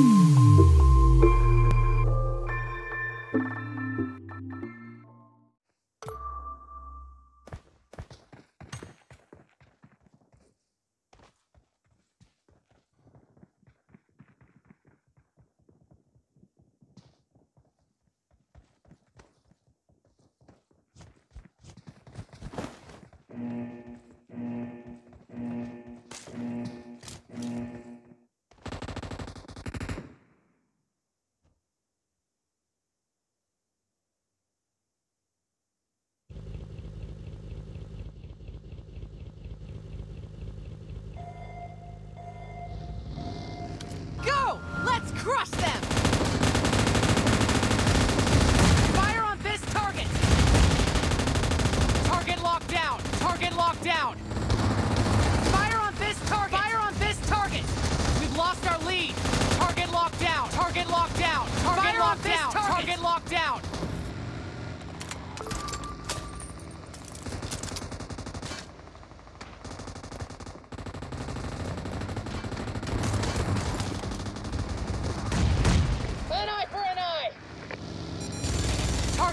mm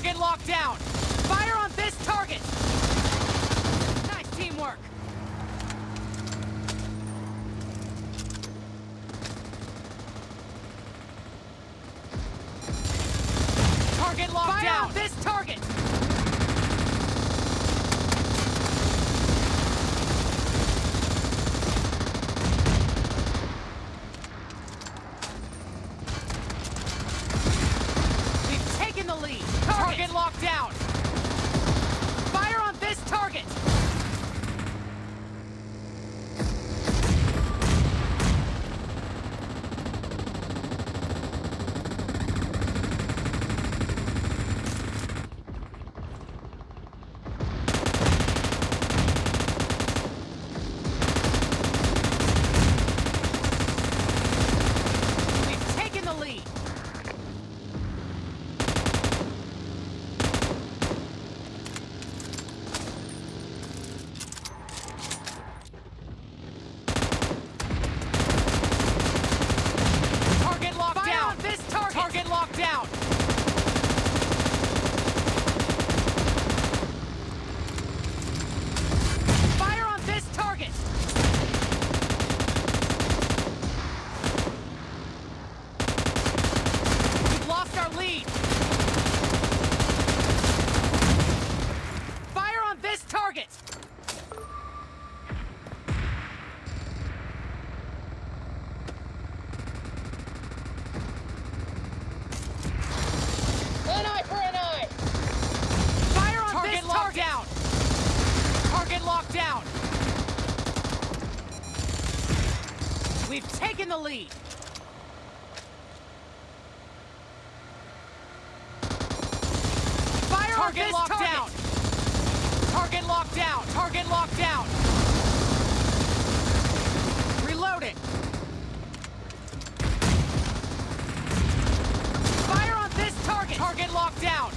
get locked down. locked down. We've taken the lead. Fire target locked target. down. Target locked down. Target locked down. Reloading. Fire on this target. Target locked down.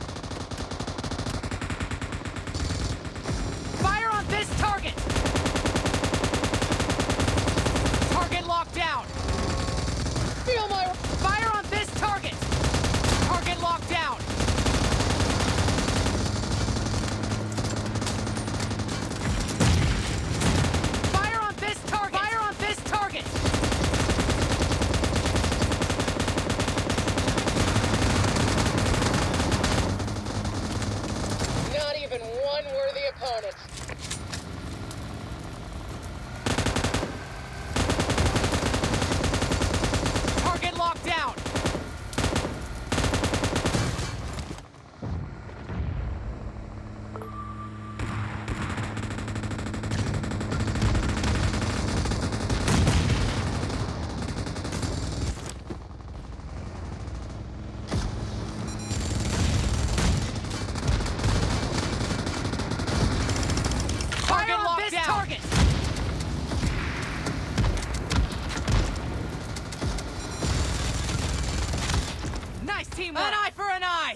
opponents. Nice teamwork. An eye for an eye.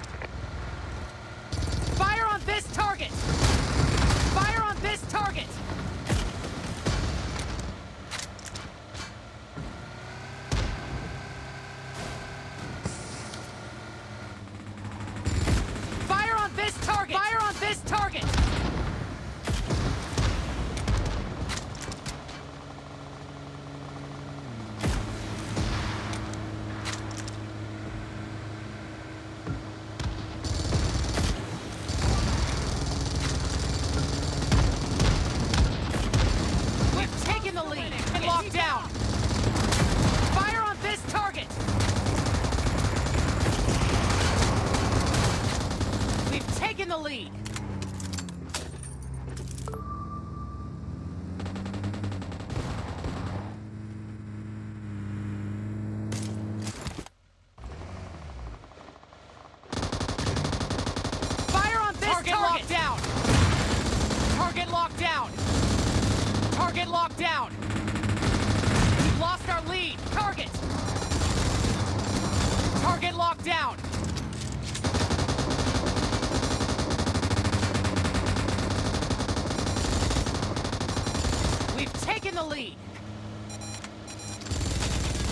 the lead.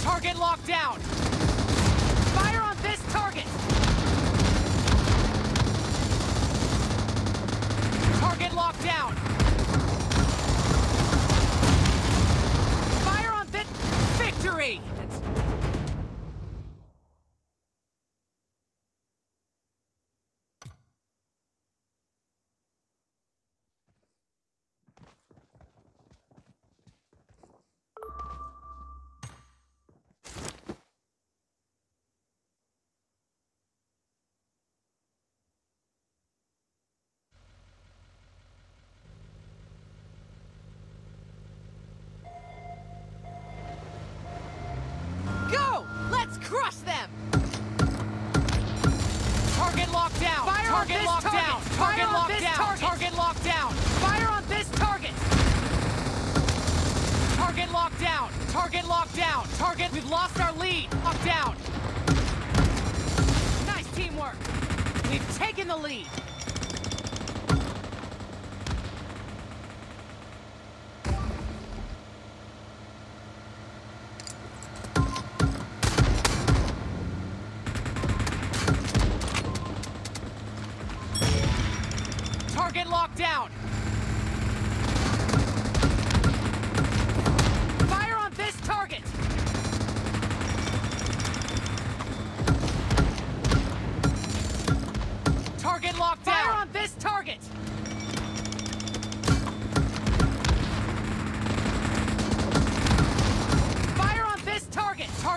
Target locked down. Fire on this target! Target Fire locked down. Target. target locked down. Fire on this target. Target locked down. Target locked down. Target, we've lost our lead. Locked down. Nice teamwork. We've taken the lead.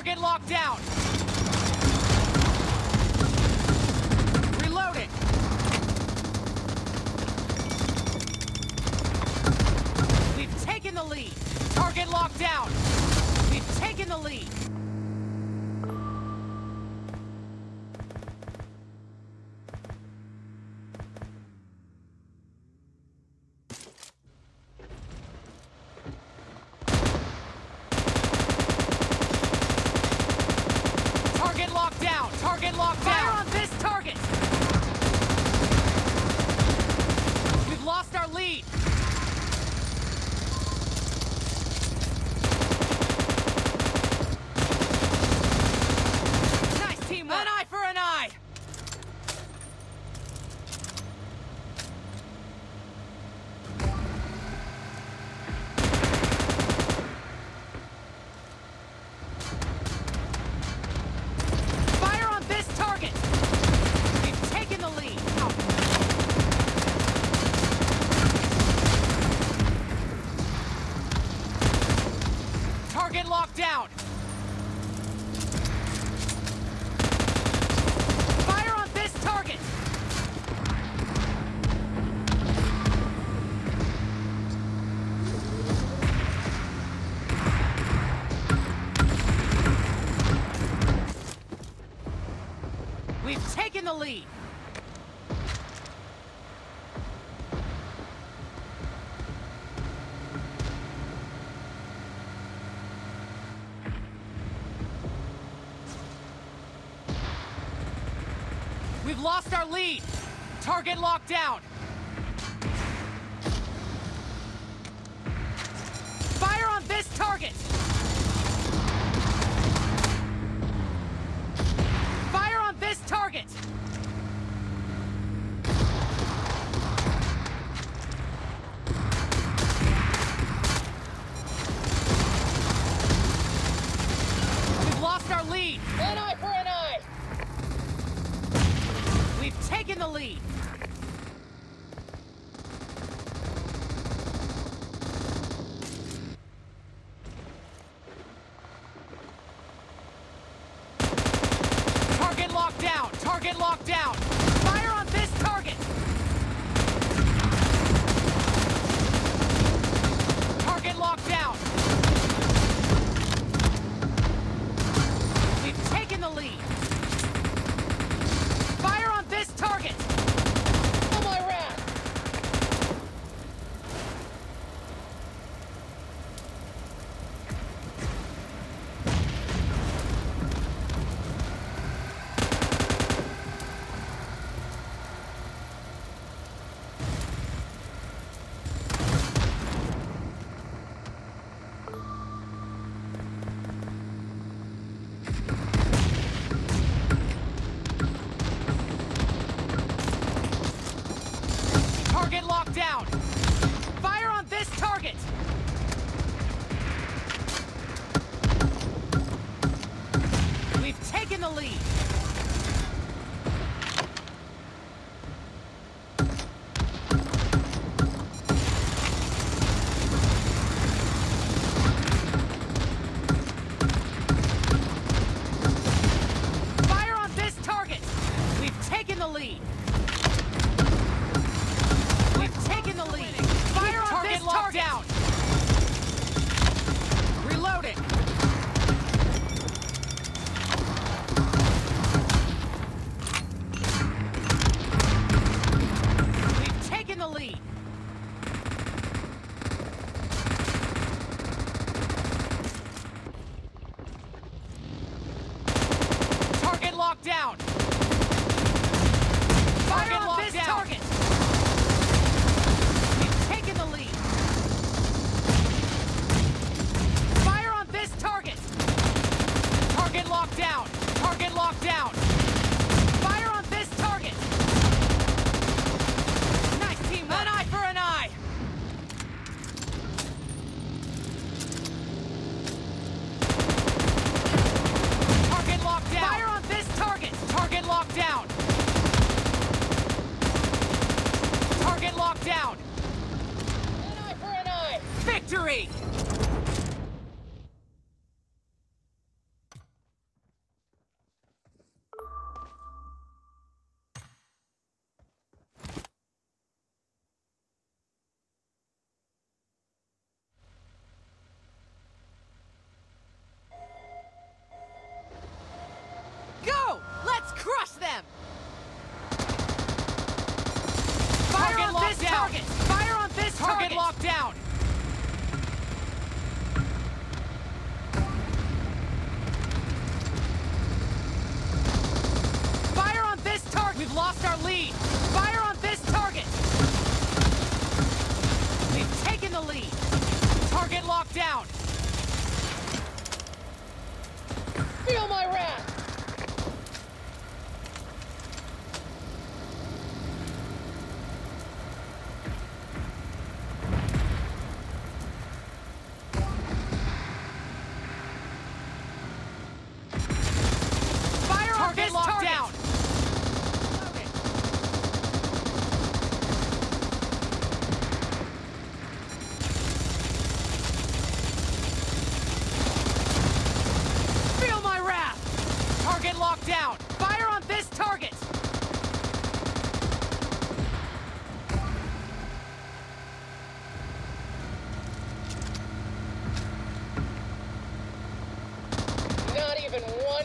Target locked down. Reloading. We've taken the lead. Target locked down. We've taken the lead. We've lost our lead. Target locked down. lead.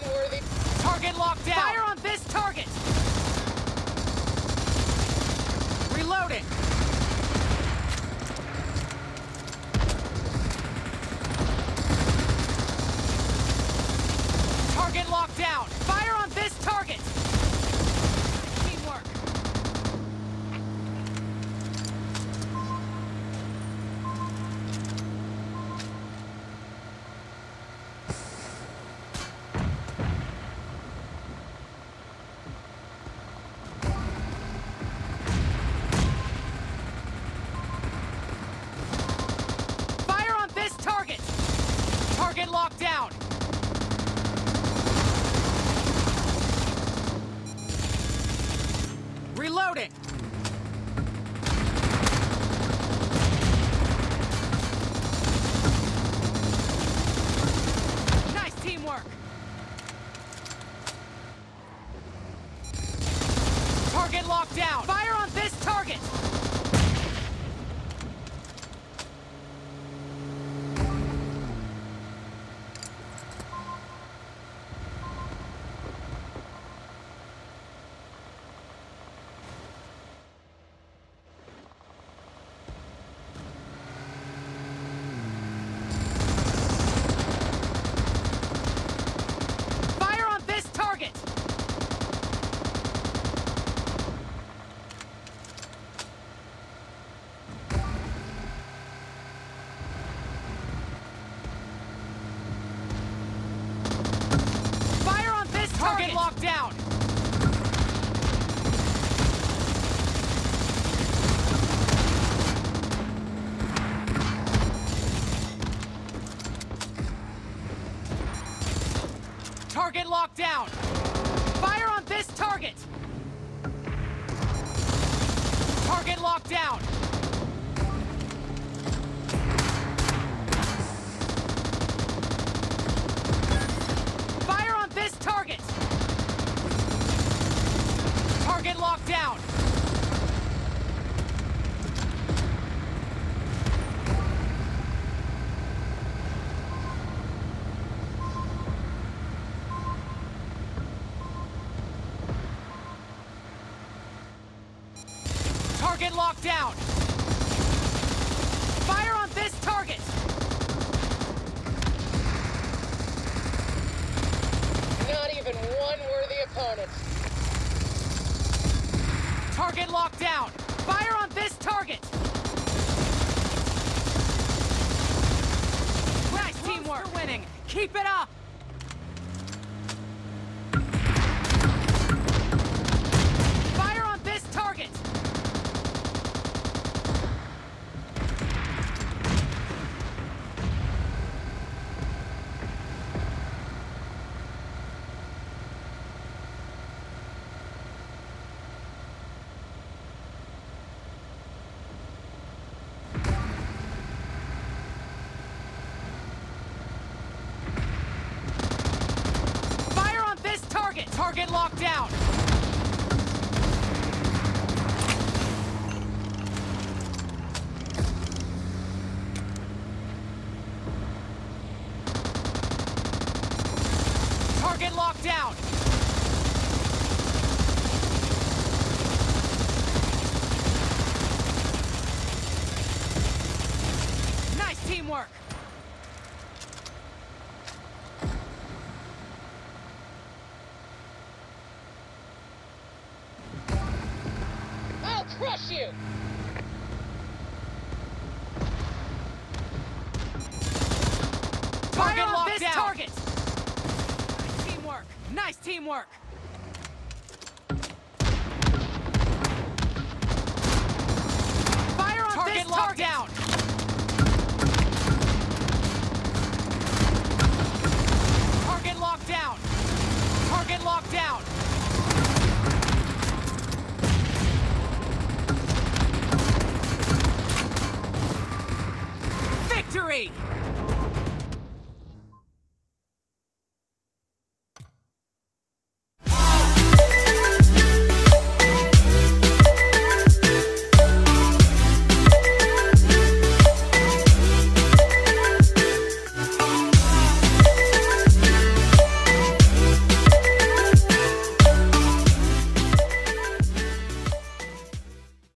unworthy. Target locked down. Fire on this target. Reloading. Target locked down. Fire on this target. Target locked down. Fire on this target. Target locked down. Target locked down. Fire on this target. Not even one worthy opponent. Target locked down. Fire on this target. Nice teamwork. You're winning. Keep it up. Fire on this target. Fire on this Target locked down. Target locked down. Nice teamwork. I'll you!